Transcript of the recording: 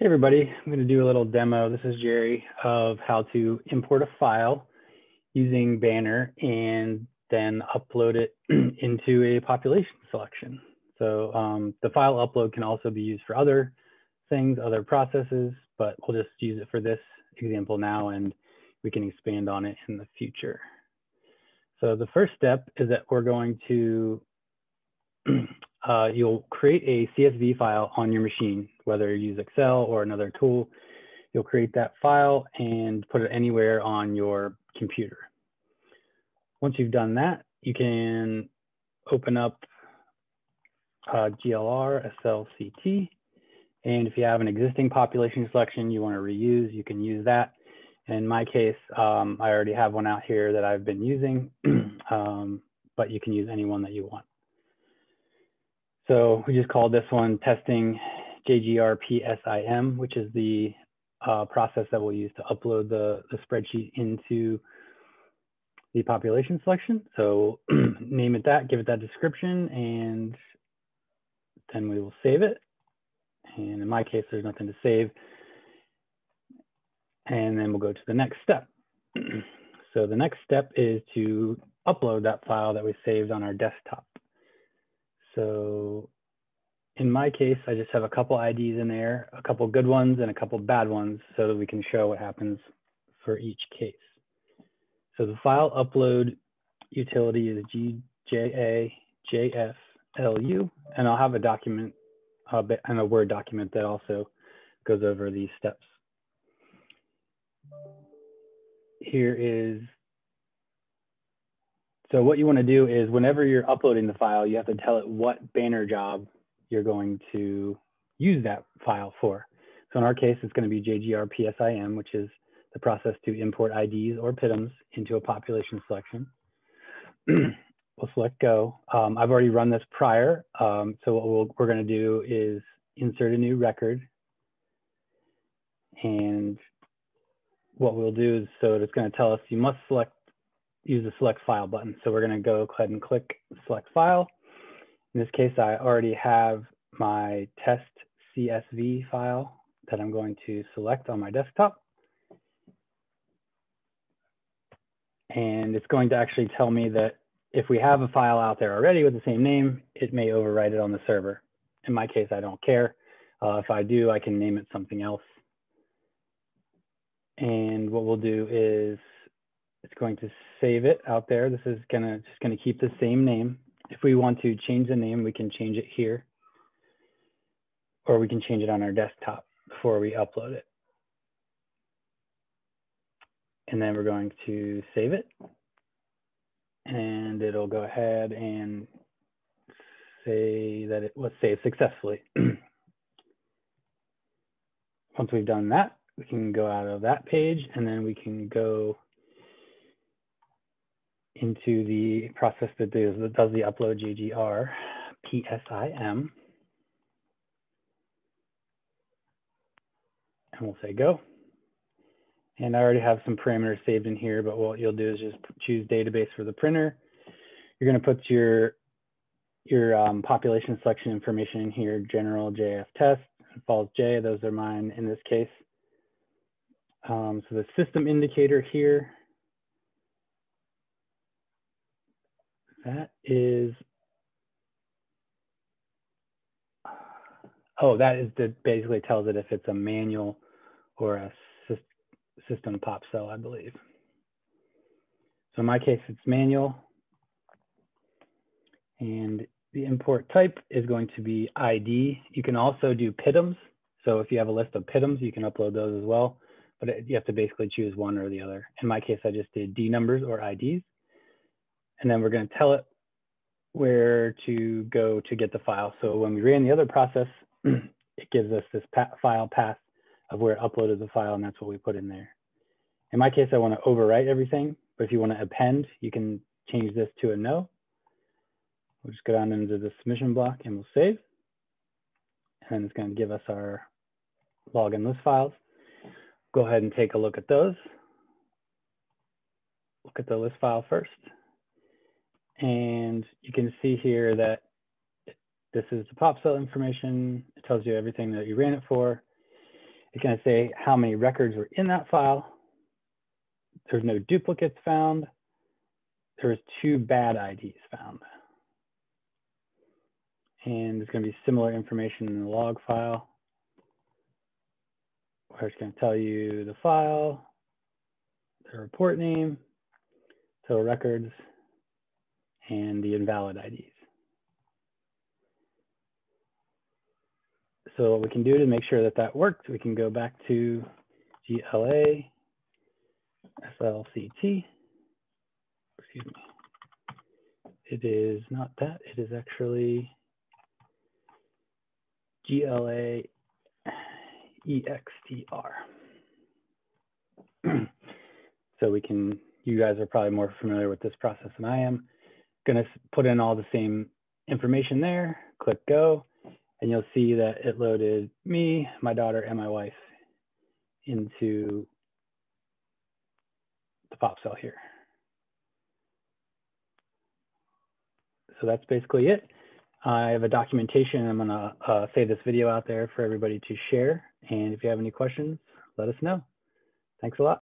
Hey everybody, I'm going to do a little demo. This is Jerry of how to import a file using Banner and then upload it into a population selection. So um, the file upload can also be used for other things, other processes, but we'll just use it for this example now and we can expand on it in the future. So the first step is that we're going to uh, you'll create a CSV file on your machine, whether you use Excel or another tool. You'll create that file and put it anywhere on your computer. Once you've done that, you can open up uh, GLR, SLCT, and if you have an existing population selection you want to reuse, you can use that. In my case, um, I already have one out here that I've been using, um, but you can use any one that you want. So we just called this one testing JGRPSIM, which is the uh, process that we'll use to upload the, the spreadsheet into the population selection. So name it that, give it that description, and then we will save it. And in my case, there's nothing to save. And then we'll go to the next step. so the next step is to upload that file that we saved on our desktop. So in my case, I just have a couple IDs in there, a couple good ones and a couple bad ones so that we can show what happens for each case. So the file upload utility is GJAJFLU, and I'll have a document uh, and a Word document that also goes over these steps. Here is so what you want to do is whenever you're uploading the file, you have to tell it what banner job you're going to use that file for. So in our case, it's going to be JGR PSIM, which is the process to import IDs or PIDMs into a population selection. we'll select go. Um, I've already run this prior. Um, so what we we are going to do is insert a new record. And what we'll do is, so it's going to tell us you must select use the select file button. So we're going to go ahead and click select file. In this case, I already have my test CSV file that I'm going to select on my desktop. And it's going to actually tell me that if we have a file out there already with the same name, it may overwrite it on the server. In my case, I don't care. Uh, if I do, I can name it something else. And what we'll do is it's going to save it out there. This is gonna just gonna keep the same name. If we want to change the name, we can change it here, or we can change it on our desktop before we upload it. And then we're going to save it. And it'll go ahead and say that it was saved successfully. Once we've done that, we can go out of that page and then we can go into the process that does, that does the upload JGR PSIM. And we'll say go. And I already have some parameters saved in here, but what you'll do is just choose database for the printer. You're going to put your your um, population selection information in here, general JF test, falls J, those are mine in this case. Um, so the system indicator here That is, oh, that is that basically tells it if it's a manual or a system pop cell, I believe. So in my case, it's manual. And the import type is going to be ID. You can also do PIDMs. So if you have a list of PIDMs, you can upload those as well, but you have to basically choose one or the other. In my case, I just did D numbers or IDs and then we're going to tell it where to go to get the file. So when we ran the other process, it gives us this pa file path of where it uploaded the file, and that's what we put in there. In my case, I want to overwrite everything, but if you want to append, you can change this to a no. We'll just go down into the submission block and we'll save. And it's going to give us our login list files. Go ahead and take a look at those. Look at the list file first. And you can see here that this is the pop cell information. It tells you everything that you ran it for. It's going to say how many records were in that file. There's no duplicates found. There's two bad IDs found. And there's going to be similar information in the log file. Where it's going to tell you the file, the report name, total records, and the invalid IDs. So what we can do to make sure that that worked, we can go back to GLA, SLCT, excuse me. It is not that, it is actually GLA EXTR. so we can, you guys are probably more familiar with this process than I am. Gonna put in all the same information there, click go, and you'll see that it loaded me, my daughter, and my wife into the pop cell here. So that's basically it. I have a documentation. I'm gonna uh, save this video out there for everybody to share. And if you have any questions, let us know. Thanks a lot.